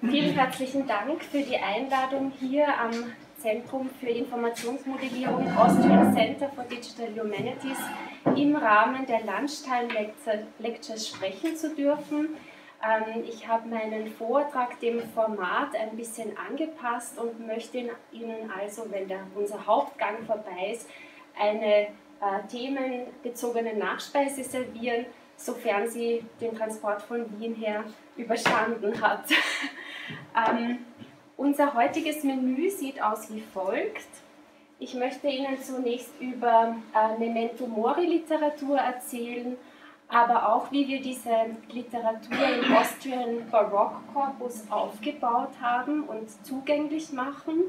Vielen herzlichen Dank für die Einladung hier am Zentrum für Informationsmodellierung Austrian Center for Digital Humanities im Rahmen der Lunchtime Lectures sprechen zu dürfen. Ähm, ich habe meinen Vortrag dem Format ein bisschen angepasst und möchte Ihnen also, wenn der, unser Hauptgang vorbei ist, eine äh, themenbezogene Nachspeise servieren, sofern sie den Transport von Wien her überstanden hat. ähm, unser heutiges Menü sieht aus wie folgt. Ich möchte Ihnen zunächst über äh, Memento Mori Literatur erzählen aber auch wie wir diese Literatur im Austrian Baroque Corpus aufgebaut haben und zugänglich machen.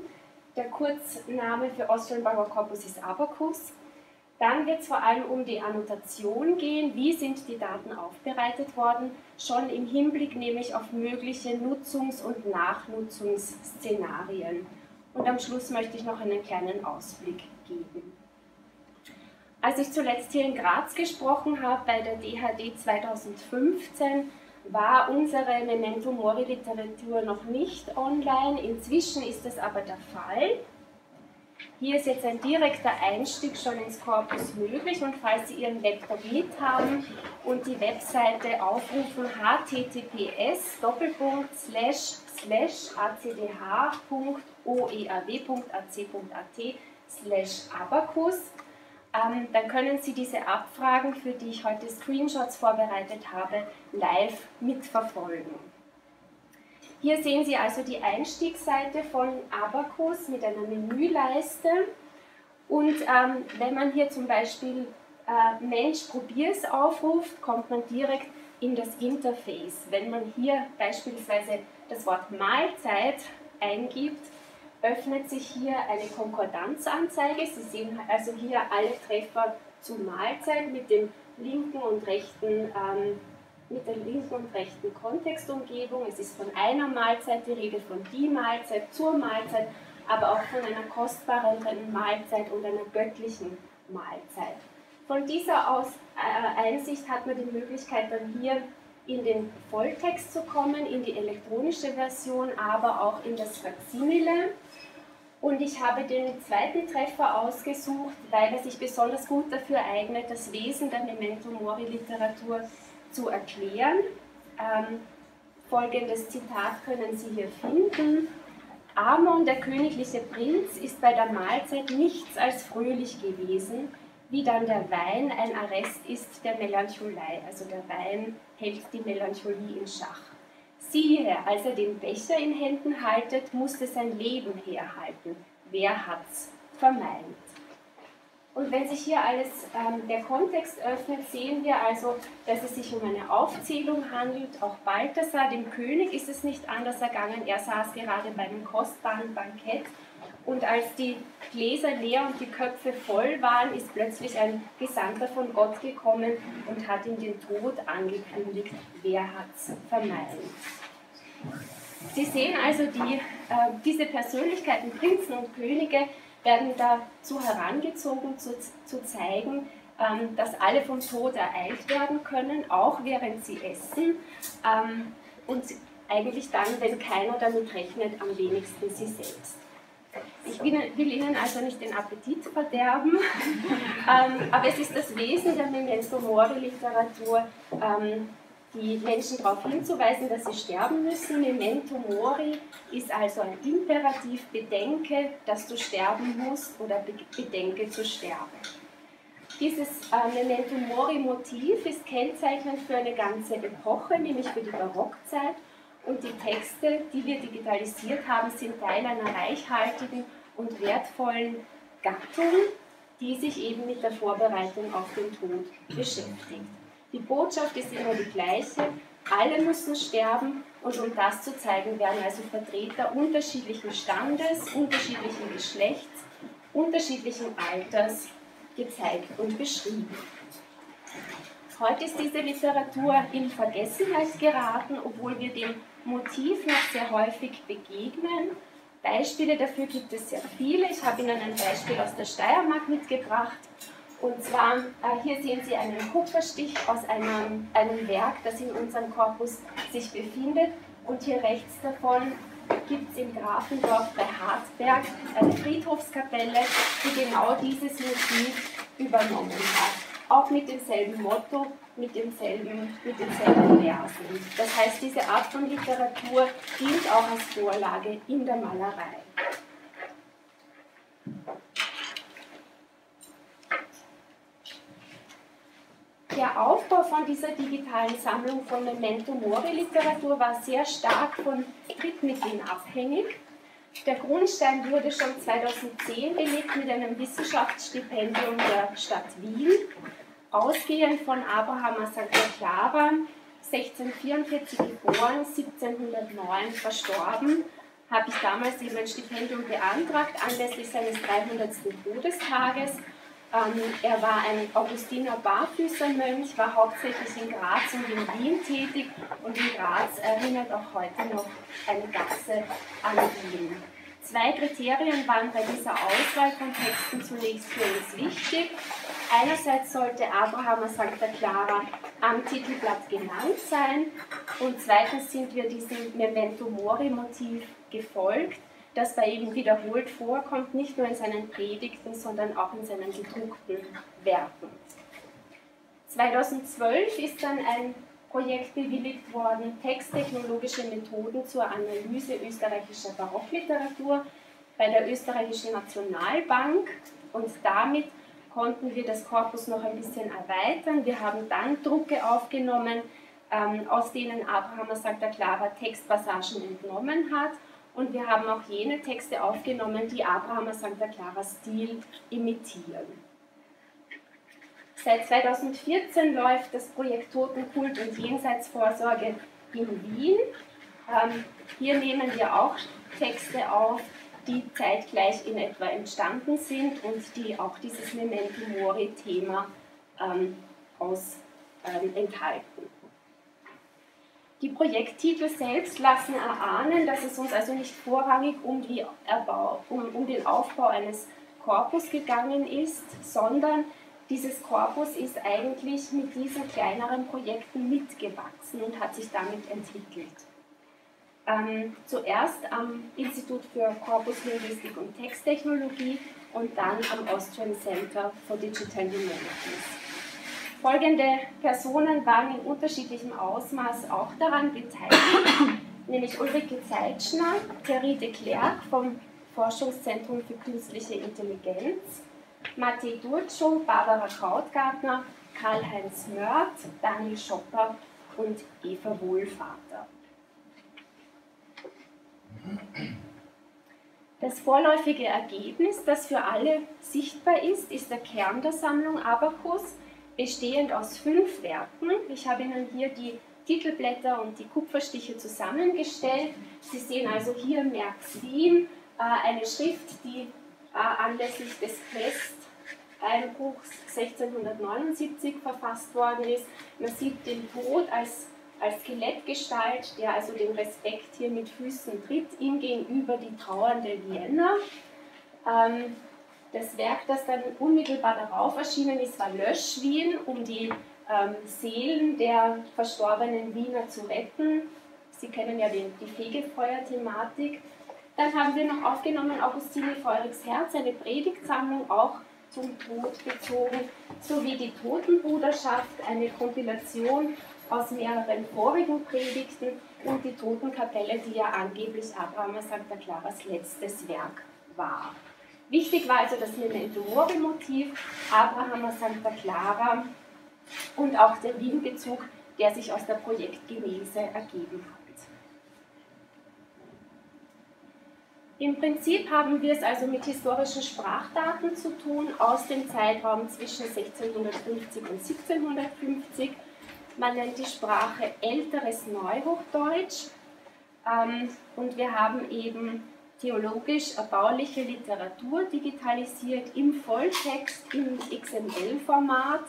Der Kurzname für Austrian Baroque Corpus ist Abacus. Dann wird es vor allem um die Annotation gehen, wie sind die Daten aufbereitet worden, schon im Hinblick nämlich auf mögliche Nutzungs- und Nachnutzungsszenarien. Und am Schluss möchte ich noch einen kleinen Ausblick geben. Als ich zuletzt hier in Graz gesprochen habe, bei der DHD 2015, war unsere Memento Mori Literatur noch nicht online. Inzwischen ist es aber der Fall. Hier ist jetzt ein direkter Einstieg schon ins Korpus möglich und falls Sie Ihren Laptop mit haben und die Webseite aufrufen https acdh.oeaw.ac.at slash abacus ähm, dann können Sie diese Abfragen, für die ich heute Screenshots vorbereitet habe, live mitverfolgen. Hier sehen Sie also die Einstiegsseite von Abacus mit einer Menüleiste. Und ähm, wenn man hier zum Beispiel äh, Mensch, probier's aufruft, kommt man direkt in das Interface. Wenn man hier beispielsweise das Wort Mahlzeit eingibt, öffnet sich hier eine Konkordanzanzeige. Sie sehen also hier alle Treffer zur Mahlzeit mit dem linken und rechten ähm, mit der linken und rechten Kontextumgebung. Es ist von einer Mahlzeit die Rede, von die Mahlzeit zur Mahlzeit, aber auch von einer kostbareren Mahlzeit und einer göttlichen Mahlzeit. Von dieser Aus äh, Einsicht hat man die Möglichkeit dann hier in den Volltext zu kommen, in die elektronische Version, aber auch in das Faximile. Und ich habe den zweiten Treffer ausgesucht, weil er sich besonders gut dafür eignet, das Wesen der Memento Mori Literatur zu erklären. Ähm, folgendes Zitat können Sie hier finden. Amon, der königliche Prinz, ist bei der Mahlzeit nichts als fröhlich gewesen, wie dann der Wein ein Arrest ist der Melancholei. Also der Wein hält die Melancholie in Schach. Siehe, als er den Becher in Händen haltet, musste sein Leben herhalten. Wer hat's vermeint? Und wenn sich hier alles ähm, der Kontext öffnet, sehen wir also, dass es sich um eine Aufzählung handelt. Auch Balthasar, dem König, ist es nicht anders ergangen. Er saß gerade bei einem kostbaren Bankett und als die Gläser leer und die Köpfe voll waren, ist plötzlich ein Gesandter von Gott gekommen und hat ihm den Tod angekündigt. Wer hat's vermeint? Sie sehen also, die, äh, diese Persönlichkeiten, Prinzen und Könige, werden dazu herangezogen, zu, zu zeigen, ähm, dass alle vom Tod ereilt werden können, auch während sie essen. Ähm, und eigentlich dann, wenn keiner damit rechnet, am wenigsten sie selbst. Ich will, Ihnen also nicht den Appetit verderben, ähm, aber es ist das Wesen der Memento Mori Literatur, ähm, die Menschen darauf hinzuweisen, dass sie sterben müssen. Memento Mori ist also ein Imperativ, bedenke, dass du sterben musst oder bedenke zu sterben. Dieses äh, Memento Mori Motiv ist kennzeichnend für eine ganze Epoche, nämlich für die Barockzeit. Und die Texte, die wir digitalisiert haben, sind Teil einer reichhaltigen und wertvollen Gattung, die sich eben mit der Vorbereitung auf den Tod beschäftigt. Die Botschaft ist immer die gleiche. Alle müssen sterben und um das zu zeigen, werden also Vertreter unterschiedlichen Standes, unterschiedlichen Geschlechts, unterschiedlichen Alters gezeigt und beschrieben. Heute ist diese Literatur in Vergessenheit geraten, obwohl wir dem Motiv noch sehr häufig begegnen. Beispiele dafür gibt es sehr viele. Ich habe Ihnen ein Beispiel aus der Steiermark mitgebracht Und zwar, äh, hier sehen Sie einen Kupferstich aus einem, einem Werk, das in unserem Korpus sich befindet. Und hier rechts davon gibt es in Grafendorf bei Harzberg eine Friedhofskapelle, die genau dieses Motiv übernommen hat. Auch mit demselben Motto, mit, demselben, mit denselben Versen. Das heißt, diese Art von Literatur dient auch als Vorlage in der Malerei. Der Aufbau von dieser digitalen Sammlung von Memento Mori Literatur war sehr stark von Drittmitteln abhängig. Der Grundstein wurde schon 2010 belegt mit einem Wissenschaftsstipendium der Stadt Wien, ausgehend von Abraham Santa Clara, 1644 geboren, 1709 verstorben, habe ich damals eben ein Stipendium beantragt anlässlich seines 300. Todestages ähm, er war ein Augustiner Barfüßermönch, war hauptsächlich in Graz und in Wien tätig und in Graz erinnert auch heute noch eine Gasse an Wien. Zwei Kriterien waren bei dieser Auswahl von Texten zunächst für uns wichtig. Einerseits sollte Abraham Santa Clara am Titelblatt genannt sein und zweitens sind wir diesem Memento Mori Motiv gefolgt das bei ihm wiederholt vorkommt, nicht nur in seinen Predigten, sondern auch in seinen gedruckten Werken. 2012 ist dann ein Projekt bewilligt worden, texttechnologische Methoden zur Analyse österreichischer Barockliteratur bei der Österreichischen Nationalbank und damit konnten wir das Korpus noch ein bisschen erweitern. Wir haben dann Drucke aufgenommen, ähm, aus denen Abraham Santa Clara Textpassagen entnommen hat und wir haben auch jene Texte aufgenommen, die Abraham Santa Clara Stil imitieren. Seit 2014 läuft das Projekt Totenkult und Jenseitsvorsorge in Wien. Ähm, hier nehmen wir auch Texte auf, die zeitgleich in etwa entstanden sind und die auch dieses Memento Mori-Thema ähm, ähm, enthalten. Die Projekttitel selbst lassen erahnen, dass es uns also nicht vorrangig um, Erbau, um, um den Aufbau eines Korpus gegangen ist, sondern dieses Korpus ist eigentlich mit diesen kleineren Projekten mitgewachsen und hat sich damit entwickelt. Ähm, zuerst am Institut für Korpuslinguistik und Texttechnologie und dann am Austrian Center for Digital Humanities. Folgende Personen waren in unterschiedlichem Ausmaß auch daran beteiligt, nämlich Ulrike Zeitschner, Thierry de Klerk vom Forschungszentrum für künstliche Intelligenz, Matej Durczó, Barbara Krautgartner, Karl-Heinz Mörth, Daniel Schopper und Eva Wohlvater. Das vorläufige Ergebnis, das für alle sichtbar ist, ist der Kern der Sammlung Abacus, bestehend aus fünf Werken. Ich habe Ihnen hier die Titelblätter und die Kupferstiche zusammengestellt. Sie sehen also hier Merx Wien, äh, eine Schrift, die äh, anlässlich des Pest-Einbruchs 1679 verfasst worden ist. Man sieht den Tod als, als Skelettgestalt, der also den Respekt hier mit Füßen tritt, ihm gegenüber die trauernde Vienna. Ähm, das Werk, das dann unmittelbar darauf erschienen ist, war Löschwien, um die ähm, Seelen der verstorbenen Wiener zu retten. Sie kennen ja die, die Fegefeuer-Thematik. Dann haben wir noch aufgenommen Augustine Feurigs Herz, eine Predigtsammlung, auch zum Tod bezogen, sowie die Totenbruderschaft, eine Kompilation aus mehreren vorigen Predigten und die Totenkapelle, die ja angeblich Abraham Santa Claras letztes Werk war. Wichtig war also das Memento Mori-Motiv, Abraham Santa Clara und auch der Wien-Bezug, der sich aus der Projektgenese ergeben hat. Im Prinzip haben wir es also mit historischen Sprachdaten zu tun aus dem Zeitraum zwischen 1650 und 1750. Man nennt die Sprache älteres Neuhochdeutsch ähm, und wir haben eben theologisch-erbauliche Literatur digitalisiert im Volltext im XML-Format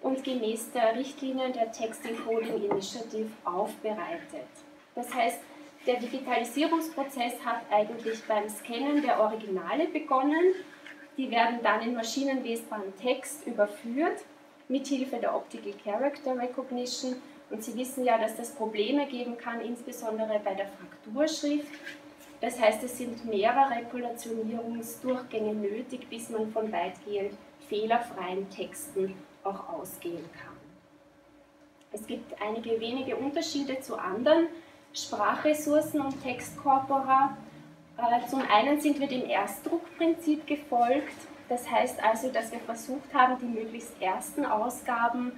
und gemäß der Richtlinien der Text Encoding Initiative aufbereitet. Das heißt, der Digitalisierungsprozess hat eigentlich beim Scannen der Originale begonnen Die werden dann in maschinenlesbaren Text überführt mit Hilfe der Optical Character Recognition. Und Sie wissen ja, dass das Probleme geben kann, insbesondere bei der Frakturschrift. Das heißt, es sind mehrere Kollationierungsdurchgänge nötig, bis man von weitgehend fehlerfreien Texten auch ausgehen kann. Es gibt einige wenige Unterschiede zu anderen Sprachressourcen und Textkorpora. Äh, zum einen sind wir dem Erstdruckprinzip gefolgt. Das heißt also, dass wir versucht haben, die möglichst ersten Ausgaben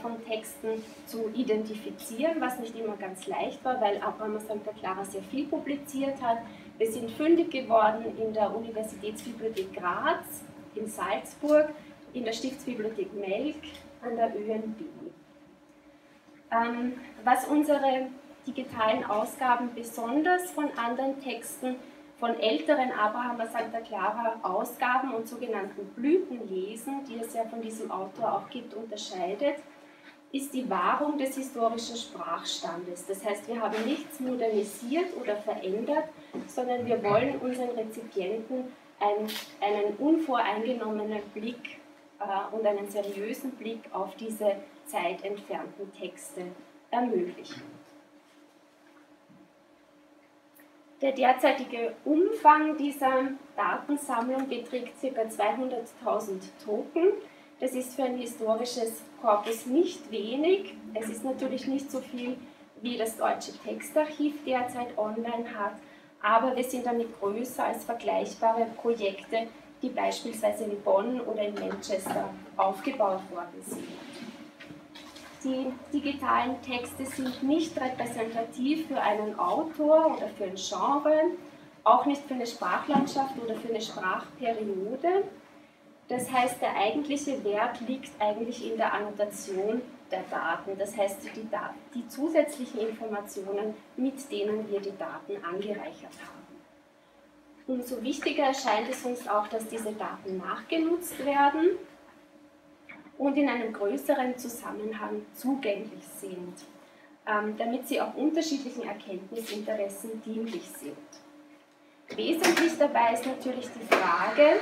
von Texten zu identifizieren, was nicht immer ganz leicht war, weil Abraham Santa Clara sehr viel publiziert hat. Wir sind fündig geworden in der Universitätsbibliothek Graz, in Salzburg, in der Stiftsbibliothek Melk, an der ÖNB. Ähm, was unsere digitalen Ausgaben besonders von anderen Texten, von älteren Abrahamer Santa Clara Ausgaben und sogenannten Blütenlesen, die es ja von diesem Autor auch gibt, unterscheidet, ist die Wahrung des historischen Sprachstandes. Das heißt, wir haben nichts modernisiert oder verändert, sondern wir wollen unseren Rezipienten einen, einen unvoreingenommenen Blick äh, und einen seriösen Blick auf diese zeitentfernten Texte ermöglichen. Der derzeitige Umfang dieser Datensammlung beträgt ca. 200.000 Token. Das ist für ein historisches Korpus nicht wenig. Es ist natürlich nicht so viel, wie das Deutsche Textarchiv derzeit online hat, aber wir sind damit größer als vergleichbare Projekte, die beispielsweise in Bonn oder in Manchester aufgebaut worden sind. Die digitalen Texte sind nicht repräsentativ für einen Autor oder für ein Genre, auch nicht für eine Sprachlandschaft oder für eine Sprachperiode. Das heißt, der eigentliche Wert liegt eigentlich in der Annotation der Daten, das heißt die, die zusätzlichen Informationen, mit denen wir die Daten angereichert haben. Umso wichtiger erscheint es uns auch, dass diese Daten nachgenutzt werden und in einem größeren Zusammenhang zugänglich sind, ähm, damit sie auch unterschiedlichen Erkenntnisinteressen dienlich sind. Wesentlich dabei ist natürlich die Frage,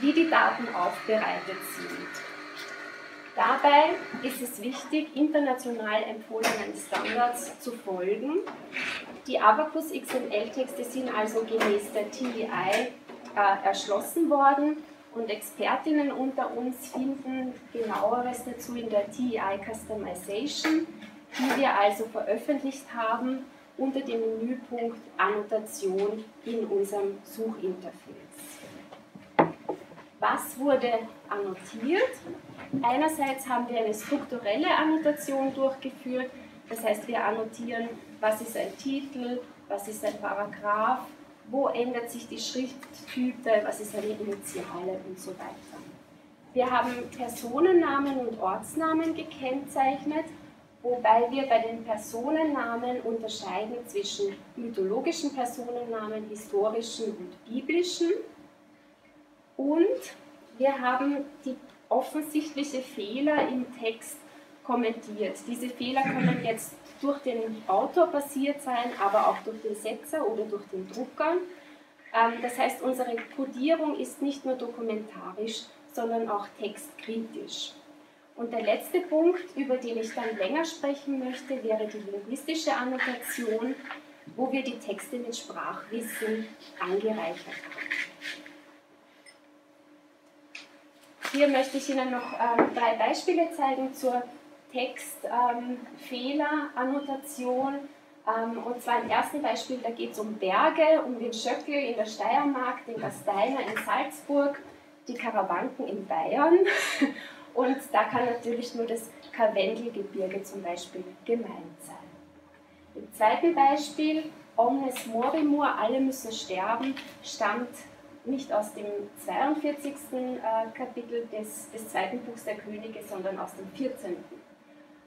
wie die Daten aufbereitet sind. Dabei ist es wichtig, international empfohlenen Standards zu folgen. Die Abacus XML-Texte sind also gemäß der TEI äh, erschlossen worden und Expertinnen unter uns finden genaueres dazu in der TEI Customization, die wir also veröffentlicht haben unter dem Menüpunkt Annotation in unserem Suchinterface. Was wurde annotiert? Einerseits haben wir eine strukturelle Annotation durchgeführt, das heißt wir annotieren, was ist ein Titel, was ist ein Paragraph, wo ändert sich die Schrifttype, was ist eine Initiale und so weiter. Wir haben Personennamen und Ortsnamen gekennzeichnet, wobei wir bei den Personennamen unterscheiden zwischen mythologischen Personennamen, historischen und biblischen. Und wir haben die offensichtliche Fehler im Text kommentiert. Diese Fehler können jetzt durch den Autor passiert sein, aber auch durch den Setzer oder durch den Drucker. Ähm, das heißt, unsere Codierung ist nicht nur dokumentarisch, sondern auch textkritisch. Und der letzte Punkt, über den ich dann länger sprechen möchte, wäre die linguistische Annotation, wo wir die Texte mit Sprachwissen angereichert haben. Hier möchte ich Ihnen noch ähm, drei Beispiele zeigen zur Textfehlerannotation. Ähm, ähm, und zwar im ersten Beispiel, da geht es um Berge, um den Schöckel in der Steiermark, den Gasteiner in Salzburg, die Karawanken in Bayern. Und da kann natürlich nur das Karwendelgebirge zum Beispiel gemeint sein. Im zweiten Beispiel, Omnes Morimur, alle müssen sterben, stammt nicht aus dem 42. Äh, Kapitel des, des zweiten Buchs der Könige, sondern aus dem 14.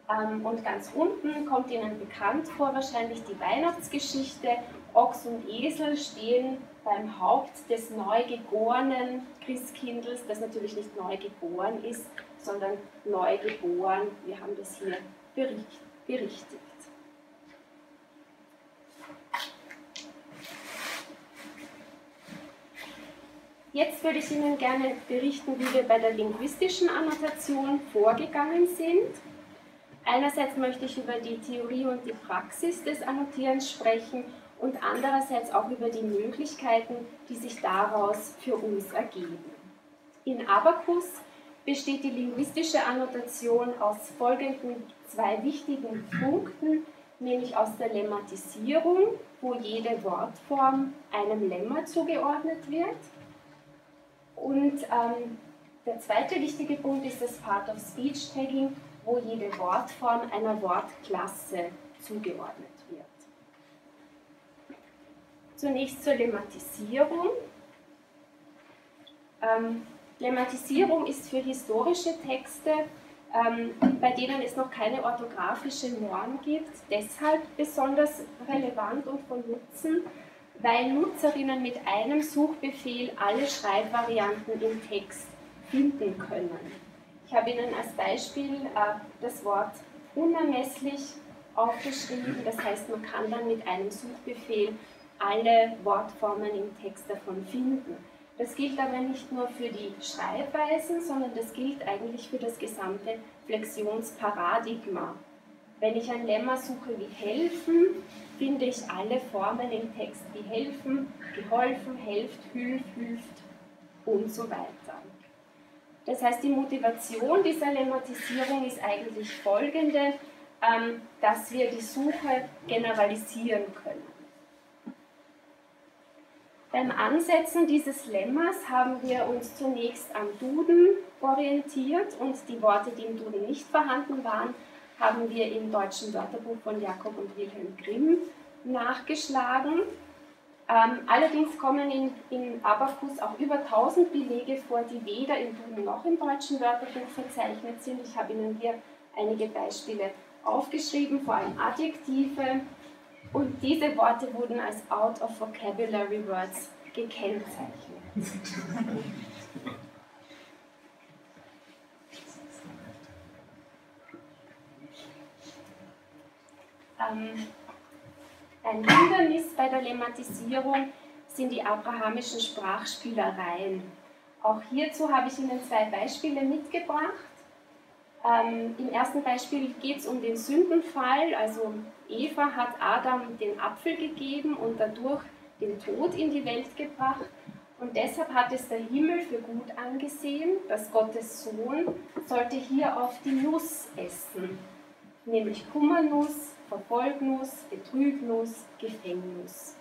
Ähm, und ganz unten kommt Ihnen bekannt vor wahrscheinlich die Weihnachtsgeschichte. Ochs und Esel stehen beim Haupt des neugeborenen Christkindls, das natürlich nicht neu geboren ist, sondern neu geboren. Wir haben das hier berichtet. Jetzt würde ich Ihnen gerne berichten, wie wir bei der linguistischen Annotation vorgegangen sind. Einerseits möchte ich über die Theorie und die Praxis des Annotierens sprechen und andererseits auch über die Möglichkeiten, die sich daraus für uns ergeben. In Abacus besteht die linguistische Annotation aus folgenden zwei wichtigen Punkten, nämlich aus der Lemmatisierung, wo jede Wortform einem Lemma zugeordnet wird. Und ähm, der zweite wichtige Punkt ist das Part of Speech Tagging, wo jede Wortform einer Wortklasse zugeordnet wird. Zunächst zur Lemmatisierung. Ähm, Lemmatisierung ist für historische Texte, ähm, bei denen es noch keine orthografische Norm gibt, deshalb besonders relevant und von Nutzen, weil Nutzerinnen mit einem Suchbefehl alle Schreibvarianten im Text finden können. Ich habe Ihnen als Beispiel äh, das Wort unermesslich aufgeschrieben, das heißt, man kann dann mit einem Suchbefehl alle Wortformen im Text davon finden. Das gilt aber nicht nur für die Schreibweisen, sondern das gilt eigentlich für das gesamte Flexionsparadigma. Wenn ich ein Lemma suche wie helfen, finde ich alle Formen im Text wie helfen, geholfen, helft, hilft, hilft und so weiter. Das heißt, die Motivation dieser Lemmatisierung ist eigentlich folgende, ähm, dass wir die Suche generalisieren können. Beim Ansetzen dieses Lemmas haben wir uns zunächst am Duden orientiert und die Worte, die im Duden nicht vorhanden waren, haben wir im deutschen Wörterbuch von Jakob und Wilhelm Grimm nachgeschlagen. Ähm, allerdings kommen in, in Abacus auch über 1000 Belege vor, die weder im Duden noch im deutschen Wörterbuch verzeichnet sind. Ich habe Ihnen hier einige Beispiele aufgeschrieben, vor allem Adjektive, und diese Worte wurden als Out of Vocabulary Words gekennzeichnet. ähm, ein Hindernis bei der Lemmatisierung sind die abrahamischen Sprachspielereien. Auch hierzu habe ich Ihnen zwei Beispiele mitgebracht. Ähm, Im ersten Beispiel geht es um den Sündenfall, also Eva hat Adam den Apfel gegeben und dadurch den Tod in die Welt gebracht. Und deshalb hat es der Himmel für gut angesehen, dass Gottes Sohn sollte hier auf die Nuss essen, nämlich Kummernuss, Verfolgnuss, Betrübnuss, Gefängnuss.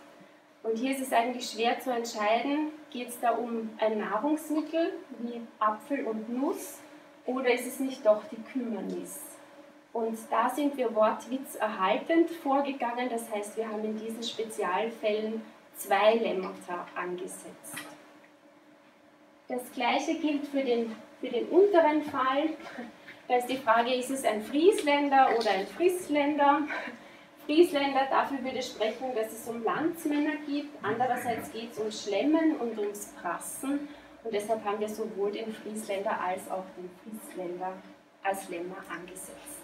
Und hier ist es eigentlich schwer zu entscheiden, geht es da um ein Nahrungsmittel wie Apfel und Nuss oder ist es nicht doch die Kümmernis? Und da sind wir wortwitzerhaltend vorgegangen, das heißt, wir haben in diesen Spezialfällen zwei Lemmata angesetzt. Das gleiche gilt für den, für den unteren Fall. Da ist die Frage, ist es ein Friesländer oder ein Friesländer? Friesländer, dafür würde sprechen, dass es um Landsmänner geht. Andererseits geht es um Schlemmen und ums Prassen. Und deshalb haben wir sowohl den Friesländer als auch den Friesländer als Lemma angesetzt.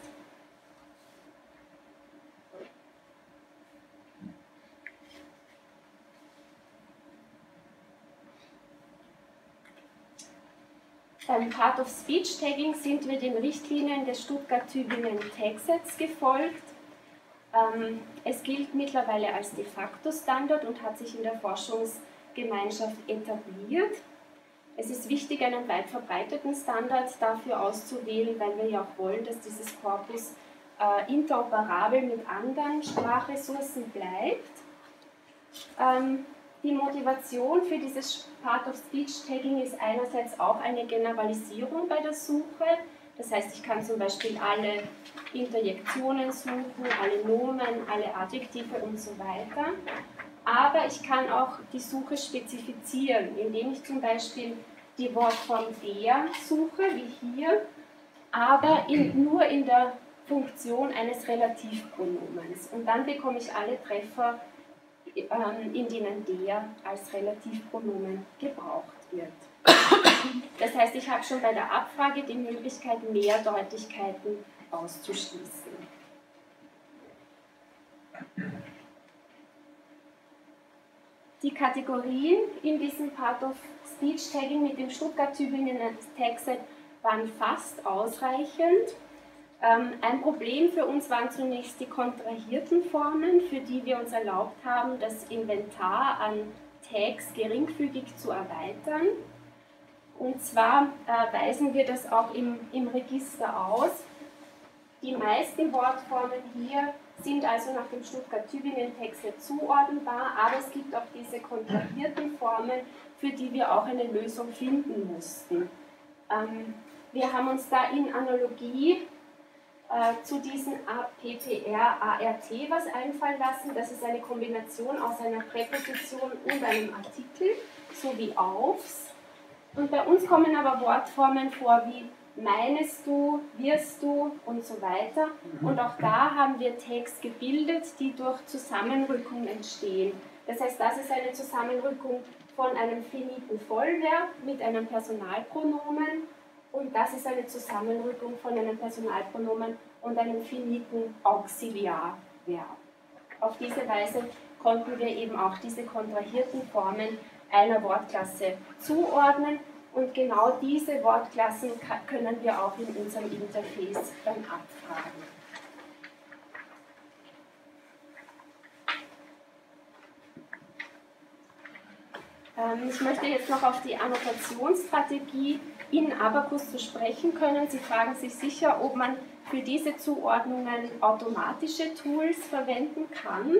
Beim Part of Speech Tagging sind wir den Richtlinien des Stuttgart-Tübingen Tagsets gefolgt. Ähm, es gilt mittlerweile als de facto Standard und hat sich in der Forschungsgemeinschaft etabliert. Es ist wichtig, einen weit verbreiteten Standard dafür auszuwählen, weil wir ja auch wollen, dass dieses Korpus äh, interoperabel mit anderen Sprachressourcen bleibt. Ähm, die Motivation für dieses Part of Speech Tagging ist einerseits auch eine Generalisierung bei der Suche. Das heißt, ich kann zum Beispiel alle Interjektionen suchen, alle Nomen, alle Adjektive und so weiter. Aber ich kann auch die Suche spezifizieren, indem ich zum Beispiel die Wortform der suche, wie hier, aber in, nur in der Funktion eines Relativpronomens. Und dann bekomme ich alle Treffer in denen der als Relativpronomen gebraucht wird. Das heißt, ich habe schon bei der Abfrage die Möglichkeit, Mehrdeutigkeiten auszuschließen. Die Kategorien in diesem Part of Speech Tagging mit dem Stuttgart-Tübinger Tagset waren fast ausreichend. Ähm, ein Problem für uns waren zunächst die kontrahierten Formen, für die wir uns erlaubt haben, das Inventar an Tags geringfügig zu erweitern. Und zwar äh, weisen wir das auch im, im Register aus. Die meisten Wortformen hier sind also nach dem Stuttgart-Tübingen-Text zuordnenbar, aber es gibt auch diese kontrahierten Formen, für die wir auch eine Lösung finden mussten. Ähm, wir haben uns da in Analogie äh, zu diesen APPR, ART was einfallen lassen. Das ist eine Kombination aus einer Präposition und einem Artikel sowie aufs. Und bei uns kommen aber Wortformen vor wie meinest du, wirst du und so weiter. Mhm. Und auch da haben wir Tags gebildet, die durch Zusammenrückung entstehen. Das heißt, das ist eine Zusammenrückung von einem finiten Vollverb mit einem Personalpronomen und das ist eine Zusammenrückung von einem Personalpronomen und einem finiten Auxiliarverb. Auf diese Weise konnten wir eben auch diese kontrahierten Formen einer Wortklasse zuordnen und genau diese Wortklassen können wir auch in unserem Interface dann abfragen. Ähm, ich möchte jetzt noch auf die Annotationsstrategie in Abacus zu sprechen können. Sie fragen sich sicher, ob man für diese Zuordnungen automatische Tools verwenden kann.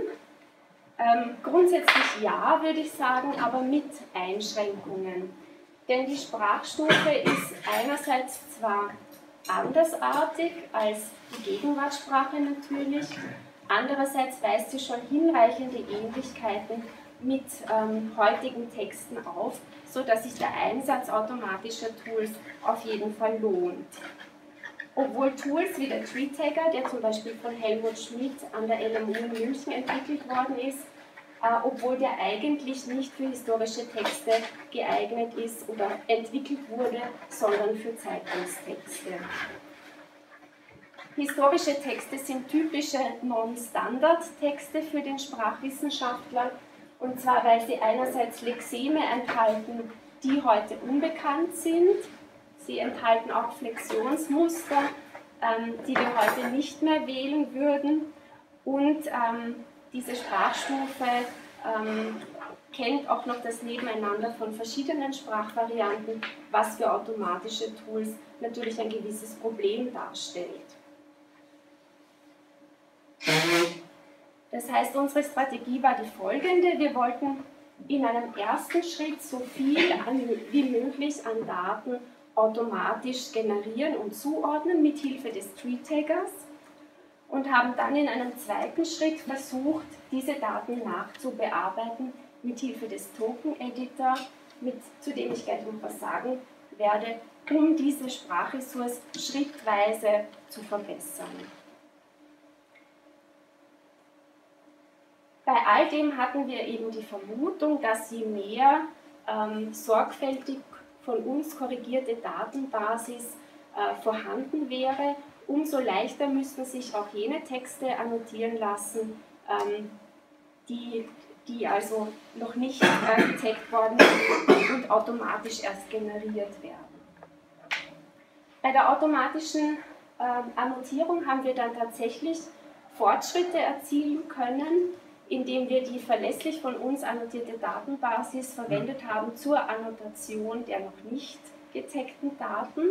Ähm, grundsätzlich ja, würde ich sagen, aber mit Einschränkungen. Denn die Sprachstufe ist einerseits zwar andersartig als die Gegenwartssprache natürlich, andererseits weist sie schon hinreichende Ähnlichkeiten mit ähm, heutigen Texten auf, sodass sich der Einsatz automatischer Tools auf jeden Fall lohnt. Obwohl Tools wie der Tree Tagger, der zum Beispiel von Helmut Schmidt an der LMU München entwickelt worden ist, äh, obwohl der eigentlich nicht für historische Texte geeignet ist oder entwickelt wurde, sondern für Zeitungstexte. Historische Texte sind typische Non-Standard-Texte für den Sprachwissenschaftler und zwar, weil sie einerseits Lexeme enthalten, die heute unbekannt sind. Sie enthalten auch Flexionsmuster, ähm, die wir heute nicht mehr wählen würden. Und ähm, diese Sprachstufe ähm, kennt auch noch das Nebeneinander von verschiedenen Sprachvarianten, was für automatische Tools natürlich ein gewisses Problem darstellt. Das heißt, unsere Strategie war die folgende. Wir wollten in einem ersten Schritt so viel an, wie möglich an Daten automatisch generieren und zuordnen mit Hilfe des Tree Taggers und haben dann in einem zweiten Schritt versucht, diese Daten nachzubearbeiten mit Hilfe des Token Editor, zu dem ich gleich noch was sagen werde, um diese Sprachressource schrittweise zu verbessern. Bei all dem hatten wir eben die Vermutung, dass je mehr ähm, sorgfältig von uns korrigierte Datenbasis äh, vorhanden wäre, umso leichter müssten sich auch jene Texte annotieren lassen, ähm, die, die also noch nicht äh, getaggt worden sind und automatisch erst generiert werden. Bei der automatischen äh, Annotierung haben wir dann tatsächlich Fortschritte erzielen können, indem wir die verlässlich von uns annotierte Datenbasis verwendet haben zur Annotation der noch nicht getagten Daten.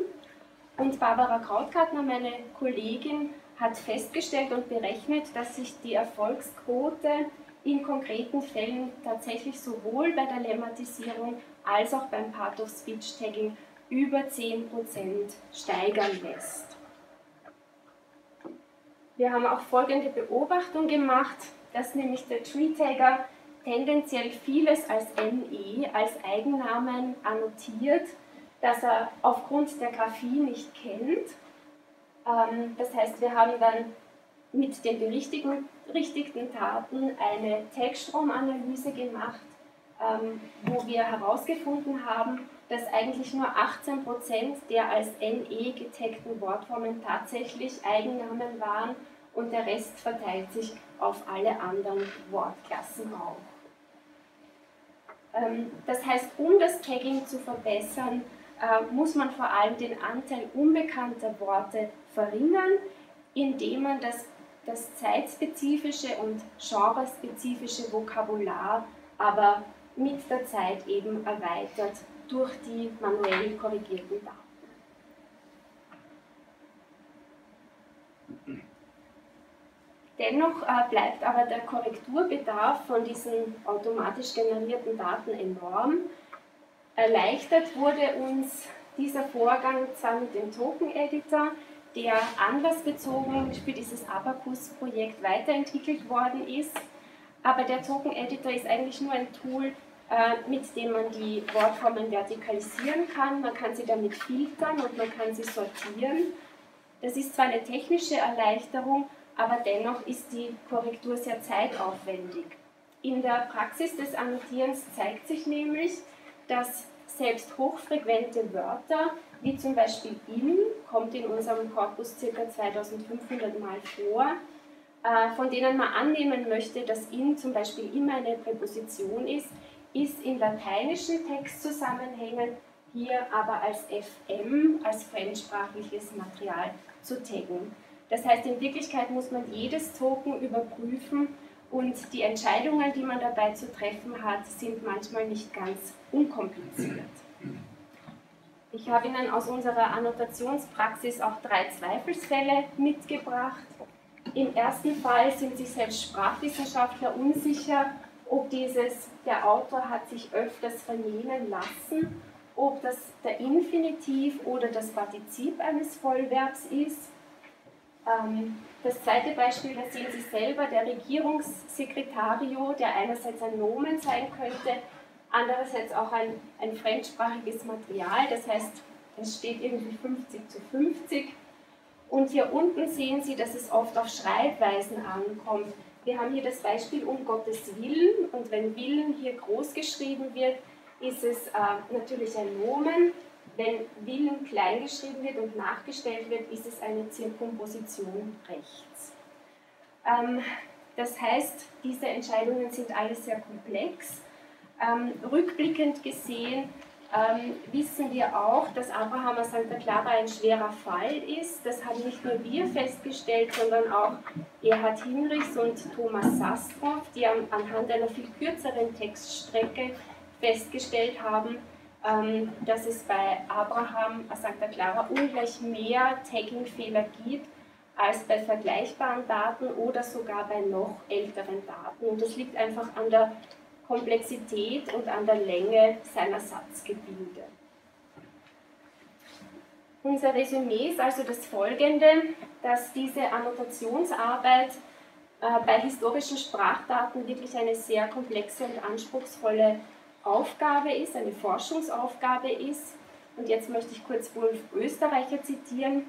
Und Barbara Krautgartner, meine Kollegin, hat festgestellt und berechnet, dass sich die Erfolgsquote in konkreten Fällen tatsächlich sowohl bei der Lemmatisierung als auch beim Part of Speech Tagging über 10% steigern lässt. Wir haben auch folgende Beobachtung gemacht dass nämlich der Tree-Tagger tendenziell vieles als NE, als Eigennamen annotiert, das er aufgrund der Graphie nicht kennt. Ähm, das heißt, wir haben dann mit den berichtigten Daten eine Tagstromanalyse gemacht, ähm, wo wir herausgefunden haben, dass eigentlich nur 18% der als NE getagten Wortformen tatsächlich Eigennamen waren und der Rest verteilt sich auf alle anderen Wortklassen auch. Ähm, das heißt, um das Tagging zu verbessern, äh, muss man vor allem den Anteil unbekannter Worte verringern, indem man das, das zeitspezifische und genrespezifische Vokabular aber mit der Zeit eben erweitert durch die manuell korrigierten Daten. Dennoch äh, bleibt aber der Korrekturbedarf von diesen automatisch generierten Daten enorm. Erleichtert wurde uns dieser Vorgang zwar mit dem Token-Editor, der anlassbezogen für dieses Abacus-Projekt weiterentwickelt worden ist, aber der Token-Editor ist eigentlich nur ein Tool, äh, mit dem man die Wortformen vertikalisieren kann. Man kann sie damit filtern und man kann sie sortieren. Das ist zwar eine technische Erleichterung, aber dennoch ist die Korrektur sehr zeitaufwendig. In der Praxis des Annotierens zeigt sich nämlich, dass selbst hochfrequente Wörter, wie zum Beispiel in, kommt in unserem Korpus ca. 2500 Mal vor, äh, von denen man annehmen möchte, dass in zum Beispiel immer eine Präposition ist, ist in lateinischen Textzusammenhängen hier aber als FM, als fremdsprachliches Material zu taggen. Das heißt, in Wirklichkeit muss man jedes Token überprüfen und die Entscheidungen, die man dabei zu treffen hat, sind manchmal nicht ganz unkompliziert. Ich habe Ihnen aus unserer Annotationspraxis auch drei Zweifelsfälle mitgebracht. Im ersten Fall sind sich selbst Sprachwissenschaftler unsicher, ob dieses, der Autor hat sich öfters vernehmen lassen, ob das der Infinitiv oder das Partizip eines Vollverbs ist das zweite Beispiel, da sehen Sie selber, der Regierungssekretario, der einerseits ein Nomen sein könnte, andererseits auch ein, ein fremdsprachiges Material, das heißt, es steht irgendwie 50 zu 50. Und hier unten sehen Sie, dass es oft auf Schreibweisen ankommt. Wir haben hier das Beispiel um Gottes Willen und wenn Willen hier groß geschrieben wird, ist es äh, natürlich ein Nomen wenn Willen klein geschrieben wird und nachgestellt wird, ist es eine Zirkumposition rechts. Ähm, das heißt, diese Entscheidungen sind alle sehr komplex. Ähm, rückblickend gesehen ähm, wissen wir auch, dass Abraham Santa Clara ein schwerer Fall ist. Das haben nicht nur wir festgestellt, sondern auch Erhard Hinrichs und Thomas Sastroff, die anhand einer viel kürzeren Textstrecke festgestellt haben, dass es bei Abraham Santa Clara ungleich mehr Tagging-Fehler gibt als bei vergleichbaren Daten oder sogar bei noch älteren Daten. Und das liegt einfach an der Komplexität und an der Länge seiner Satzgebilde. Unser Resümee ist also das folgende, dass diese Annotationsarbeit äh, bei historischen Sprachdaten wirklich eine sehr komplexe und anspruchsvolle Aufgabe ist, eine Forschungsaufgabe ist. Und jetzt möchte ich kurz Wolf Österreicher zitieren,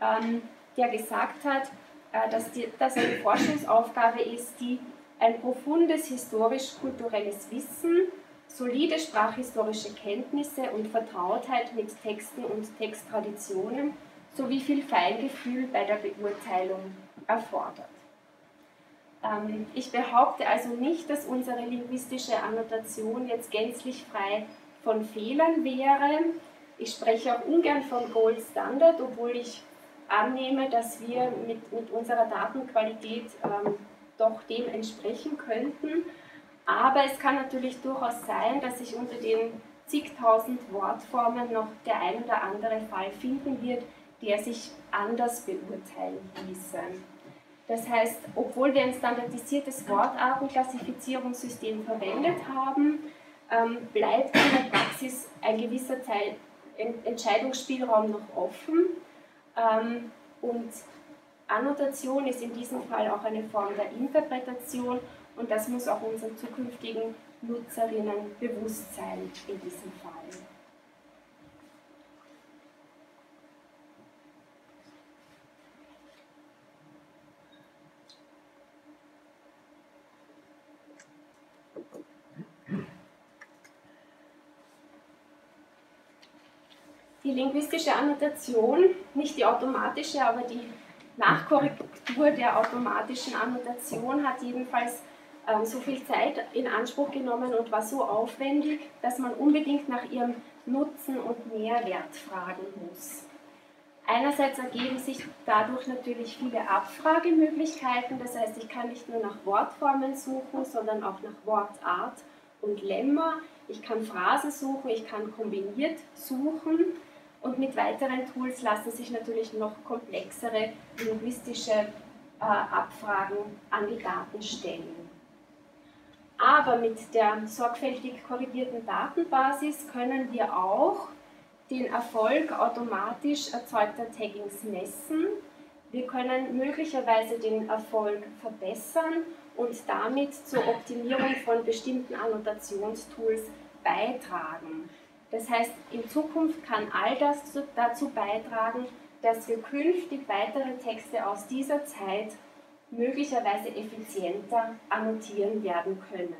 ähm, der gesagt hat, äh, dass das eine Forschungsaufgabe ist, die ein profundes historisch-kulturelles Wissen, solide sprachhistorische Kenntnisse und Vertrautheit mit Texten und Texttraditionen sowie viel Feingefühl bei der Beurteilung erfordert. Ähm, ich behaupte also nicht, dass unsere linguistische Annotation jetzt gänzlich frei von Fehlern wäre. Ich spreche auch ungern von Gold Standard, obwohl ich annehme, dass wir mit, mit unserer Datenqualität ähm, doch dem entsprechen könnten. Aber es kann natürlich durchaus sein, dass sich unter den zigtausend Wortformen noch der ein oder andere Fall finden wird, der sich anders beurteilen ließe. Das heißt, obwohl wir ein standardisiertes Wortartenklassifizierungssystem verwendet haben, ähm, bleibt in der Praxis ein gewisser Teil Entscheidungsspielraum noch offen. Ähm, und Annotation ist in diesem Fall auch eine Form der Interpretation und das muss auch unseren zukünftigen Nutzerinnen bewusst sein in diesem Fall. Linguistische Annotation, nicht die automatische, aber die Nachkorrektur der automatischen Annotation hat jedenfalls ähm, so viel Zeit in Anspruch genommen und war so aufwendig, dass man unbedingt nach ihrem Nutzen und Mehrwert fragen muss. Einerseits ergeben sich dadurch natürlich viele Abfragemöglichkeiten, das heißt, ich kann nicht nur nach Wortformen suchen, sondern auch nach Wortart und Lemma. Ich kann Phrasen suchen, ich kann kombiniert suchen und mit weiteren Tools lassen sich natürlich noch komplexere linguistische äh, Abfragen an die Daten stellen. Aber mit der sorgfältig korrigierten Datenbasis können wir auch den Erfolg automatisch erzeugter Taggings messen. Wir können möglicherweise den Erfolg verbessern und damit zur Optimierung von bestimmten Annotationstools beitragen. Das heißt, in Zukunft kann all das dazu beitragen, dass wir künftig weitere Texte aus dieser Zeit möglicherweise effizienter annotieren werden können.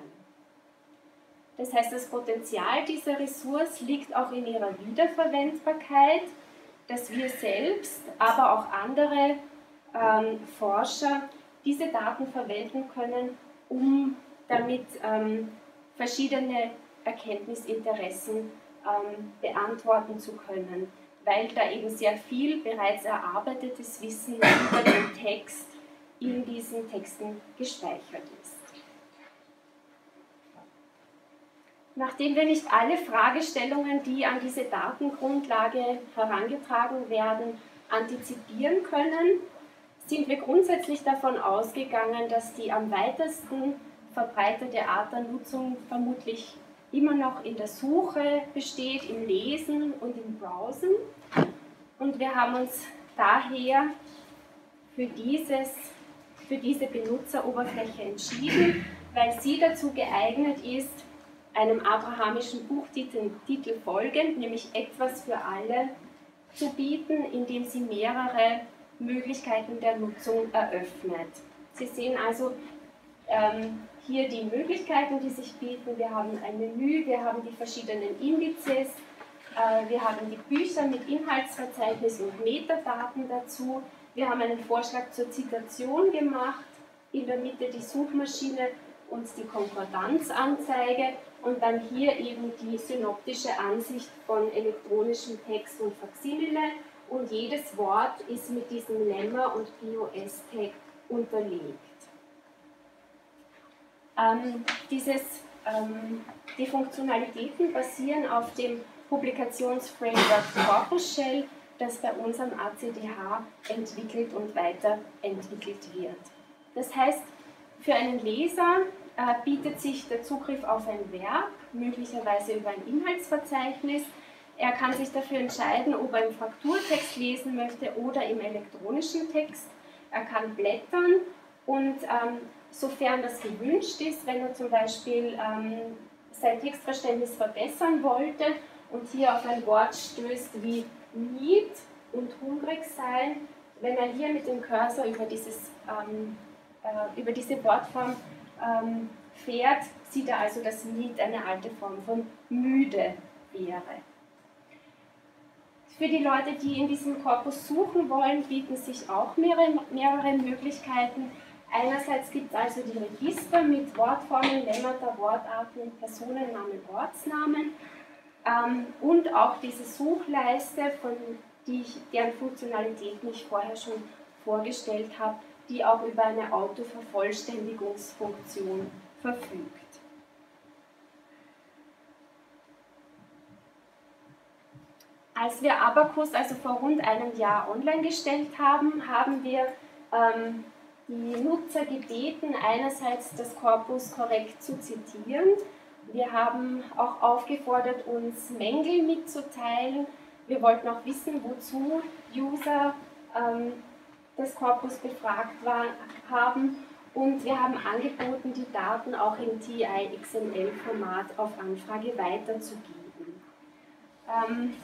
Das heißt, das Potenzial dieser Ressource liegt auch in ihrer Wiederverwendbarkeit, dass wir selbst, aber auch andere ähm, Forscher diese Daten verwenden können, um damit ähm, verschiedene Erkenntnisinteressen ähm, beantworten zu können, weil da eben sehr viel bereits erarbeitetes Wissen über den Text in diesen Texten gespeichert ist. Nachdem wir nicht alle Fragestellungen, die an diese Datengrundlage herangetragen werden, antizipieren können, sind wir grundsätzlich davon ausgegangen, dass die am weitesten verbreitete Art der Nutzung vermutlich immer noch in der Suche besteht, im Lesen und im Browsen. Und wir haben uns daher für, dieses, für diese Benutzeroberfläche entschieden, weil sie dazu geeignet ist, einem abrahamischen Buchtitel Titel folgend, nämlich etwas für alle, zu bieten, indem sie mehrere Möglichkeiten der Nutzung eröffnet. Sie sehen also ähm, hier die Möglichkeiten, die sich bieten. Wir haben ein Menü, wir haben die verschiedenen Indizes, äh, wir haben die Bücher mit Inhaltsverzeichnis und Metadaten dazu. Wir haben einen Vorschlag zur Zitation gemacht, in der Mitte die Suchmaschine und die Konkordanzanzeige und dann hier eben die synoptische Ansicht von elektronischem Text und Faximile und jedes Wort ist mit diesem Lemma und POS-Tag unterlegt. Ähm, dieses, ähm, die Funktionalitäten basieren auf dem Publikationsframework Corpus Shell, das bei uns am ACDH entwickelt und weiterentwickelt wird. Das heißt, für einen Leser äh, bietet sich der Zugriff auf ein Werk, möglicherweise über ein Inhaltsverzeichnis. Er kann sich dafür entscheiden, ob er im Frakturtext lesen möchte oder im elektronischen Text. Er kann blättern und ähm, sofern das gewünscht ist, wenn er zum Beispiel ähm, sein Textverständnis verbessern wollte und hier auf ein Wort stößt wie Need und hungrig sein, wenn er hier mit dem Cursor über, dieses, ähm, äh, über diese Wortform ähm, fährt, sieht er also, dass Need eine alte Form von müde wäre. Für die Leute, die in diesem Korpus suchen wollen, bieten sich auch mehrere, mehrere Möglichkeiten. Einerseits gibt es also die Register mit Wortformen, Lemmata, Wortarten, Personennamen, Ortsnamen ähm, und auch diese Suchleiste, von die ich, deren Funktionalitäten ich vorher schon vorgestellt habe, die auch über eine Autovervollständigungsfunktion verfügt. Als wir Abacus also vor rund einem Jahr online gestellt haben, haben wir ähm, die Nutzer gebeten, einerseits das Korpus korrekt zu zitieren. Wir haben auch aufgefordert, uns Mängel mitzuteilen. Wir wollten auch wissen, wozu User ähm, des Korpus befragt war, haben und wir haben angeboten, die Daten auch im TI-XML-Format auf Anfrage weiterzugeben. Ähm,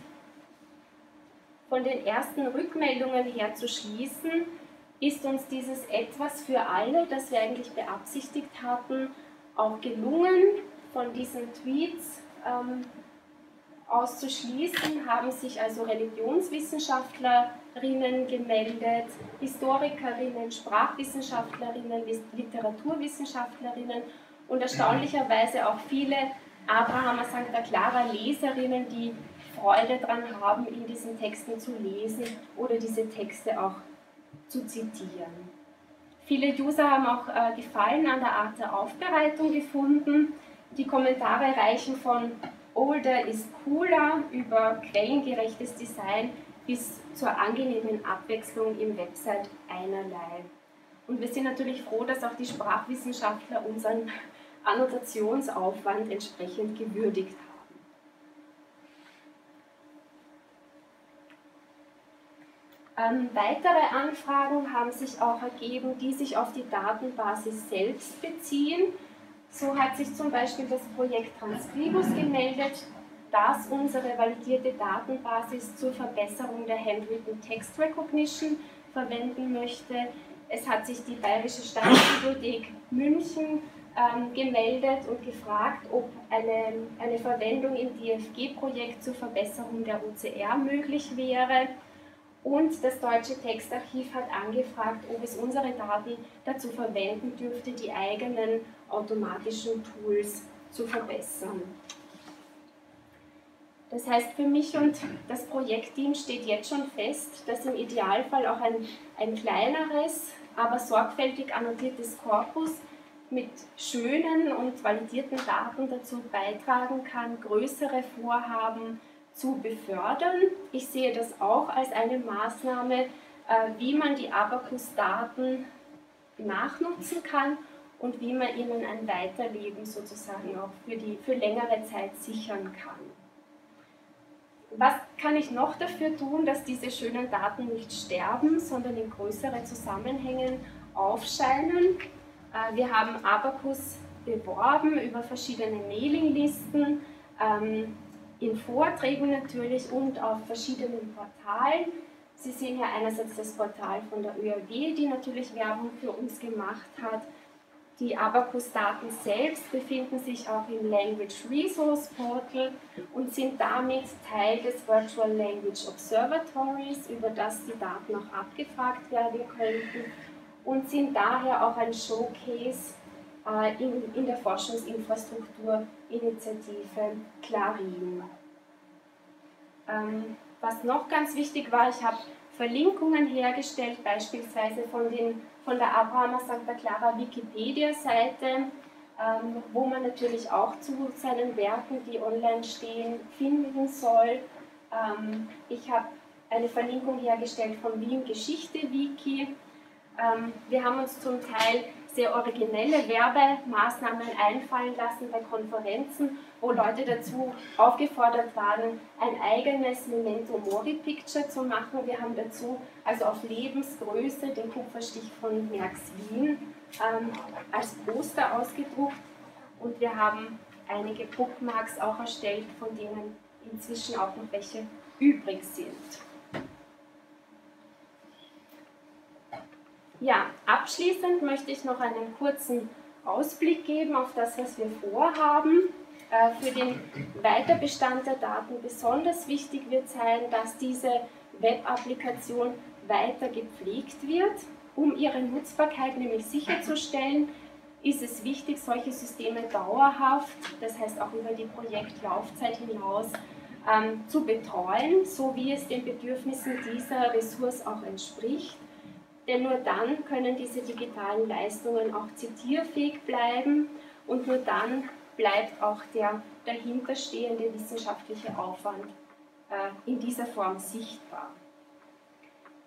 von den ersten Rückmeldungen her zu schließen, ist uns dieses Etwas für alle, das wir eigentlich beabsichtigt hatten, auch gelungen. Von diesen Tweets ähm, auszuschließen, haben sich also Religionswissenschaftlerinnen gemeldet, Historikerinnen, Sprachwissenschaftlerinnen, Literaturwissenschaftlerinnen und erstaunlicherweise auch viele Abraham Sancta Clara Leserinnen, die Freude daran haben, in diesen Texten zu lesen oder diese Texte auch zu zitieren. Viele User haben auch äh, Gefallen an der Art der Aufbereitung gefunden. Die Kommentare reichen von Older ist cooler über quellengerechtes Design bis zur angenehmen Abwechslung im Website einerlei. Und wir sind natürlich froh, dass auch die Sprachwissenschaftler unseren Annotationsaufwand entsprechend gewürdigt haben. Ähm, weitere Anfragen haben sich auch ergeben, die sich auf die Datenbasis selbst beziehen. So hat sich zum Beispiel das Projekt Transcribus gemeldet, das unsere validierte Datenbasis zur Verbesserung der Handwritten Text Recognition verwenden möchte. Es hat sich die Bayerische Staatsbibliothek München ähm, gemeldet und gefragt, ob eine, eine Verwendung im DFG-Projekt zur Verbesserung der OCR möglich wäre. Und das Deutsche Textarchiv hat angefragt, ob es unsere Daten dazu verwenden dürfte, die eigenen automatischen Tools zu verbessern. Das heißt, für mich und das Projektteam steht jetzt schon fest, dass im Idealfall auch ein, ein kleineres, aber sorgfältig annotiertes Korpus mit schönen und validierten Daten dazu beitragen kann, größere Vorhaben zu befördern. Ich sehe das auch als eine Maßnahme, äh, wie man die Abacus-Daten nachnutzen kann und wie man ihnen ein Weiterleben sozusagen auch für, die, für längere Zeit sichern kann. Was kann ich noch dafür tun, dass diese schönen Daten nicht sterben, sondern in größere Zusammenhängen aufscheinen? Äh, wir haben Abacus beworben über verschiedene Mailinglisten. In Vorträgen natürlich und auf verschiedenen Portalen. Sie sehen hier einerseits das Portal von der ÖRW, die natürlich Werbung für uns gemacht hat. Die Abacus-Daten selbst befinden sich auch im Language Resource Portal und sind damit Teil des Virtual Language Observatories, über das die Daten auch abgefragt werden könnten und sind daher auch ein Showcase in, in der Forschungsinfrastrukturinitiative Clarin. Ähm, was noch ganz wichtig war, ich habe Verlinkungen hergestellt, beispielsweise von, den, von der Abraham Santa Clara Wikipedia-Seite, ähm, wo man natürlich auch zu seinen Werken, die online stehen, finden soll. Ähm, ich habe eine Verlinkung hergestellt von Wien Geschichte Wiki. Ähm, wir haben uns zum Teil sehr originelle Werbemaßnahmen einfallen lassen bei Konferenzen, wo Leute dazu aufgefordert waren, ein eigenes Memento Mori Picture zu machen. Wir haben dazu also auf Lebensgröße den Kupferstich von Merx Wien ähm, als Poster ausgedruckt und wir haben einige Bookmarks auch erstellt, von denen inzwischen auch noch welche übrig sind. Ja, abschließend möchte ich noch einen kurzen Ausblick geben auf das, was wir vorhaben. Äh, für den Weiterbestand der Daten besonders wichtig wird sein, dass diese Web-Applikation weiter gepflegt wird. Um ihre Nutzbarkeit nämlich sicherzustellen, ist es wichtig, solche Systeme dauerhaft, das heißt auch über die Projektlaufzeit hinaus, ähm, zu betreuen, so wie es den Bedürfnissen dieser Ressource auch entspricht denn nur dann können diese digitalen Leistungen auch zitierfähig bleiben und nur dann bleibt auch der dahinterstehende wissenschaftliche Aufwand äh, in dieser Form sichtbar.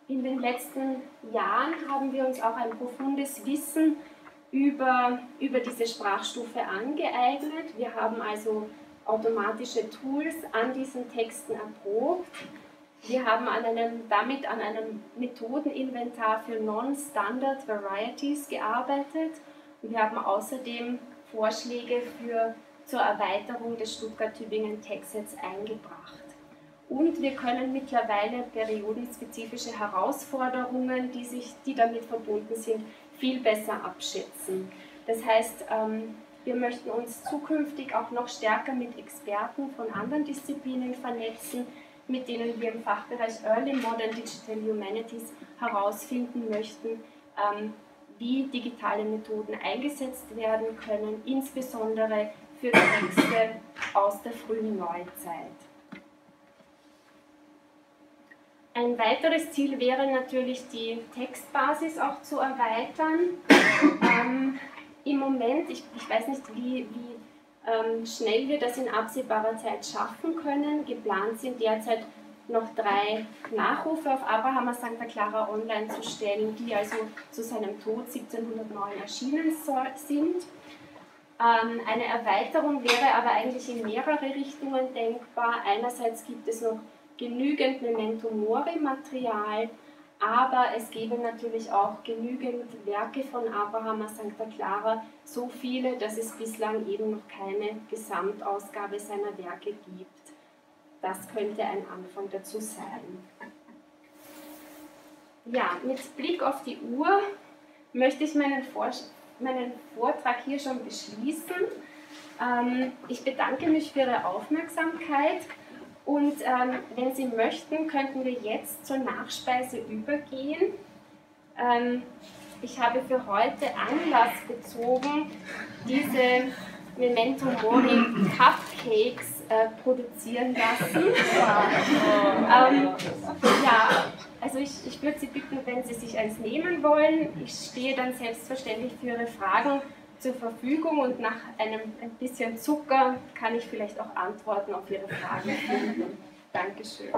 In den letzten Jahren haben wir uns auch ein profundes Wissen über, über diese Sprachstufe angeeignet. Wir haben also automatische Tools an diesen Texten erprobt wir haben an einem, damit an einem Methodeninventar für Non-Standard Varieties gearbeitet und wir haben außerdem Vorschläge für, zur Erweiterung des Stuttgart-Tübingen Textsets eingebracht. Und wir können mittlerweile periodenspezifische Herausforderungen, die, sich, die damit verbunden sind, viel besser abschätzen. Das heißt, ähm, Wir möchten uns zukünftig auch noch stärker mit Experten von anderen Disziplinen vernetzen, mit denen wir im Fachbereich Early Modern Digital Humanities herausfinden möchten, ähm, wie digitale Methoden eingesetzt werden können, insbesondere für Texte aus der frühen Neuzeit. Ein weiteres Ziel wäre natürlich, die Textbasis auch zu erweitern. Ähm, Im Moment, ich, ich, weiß nicht, wie, wie schnell wir das in absehbarer Zeit schaffen können. Geplant sind derzeit noch drei Nachrufe auf Abrahammer Santa Clara online zu stellen, die also zu seinem Tod 1709 erschienen sind. Ähm, eine Erweiterung wäre aber eigentlich in mehrere Richtungen denkbar. Einerseits gibt es noch genügend Memento Mori Material, aber es gäbe natürlich auch genügend Werke von Abraham Santa Clara, so viele, dass es bislang eben noch keine Gesamtausgabe seiner Werke gibt. Das könnte ein Anfang dazu sein. Ja, mit Blick auf die Uhr möchte ich meinen, meinen Vortrag hier schon beschließen. Ähm, ich bedanke mich für Ihre Aufmerksamkeit. Und ähm, wenn Sie möchten, könnten wir jetzt zur Nachspeise übergehen. Ähm, ich habe für heute Anlass bezogen, diese Memento Mori Cupcakes äh, produzieren lassen. ähm, ja, also ich, ich würde Sie bitten, wenn Sie sich eins nehmen wollen, ich stehe dann selbstverständlich für Ihre Fragen zur Verfügung und nach einem ein bisschen Zucker kann ich vielleicht auch Antworten auf Ihre Fragen finden. Dankeschön.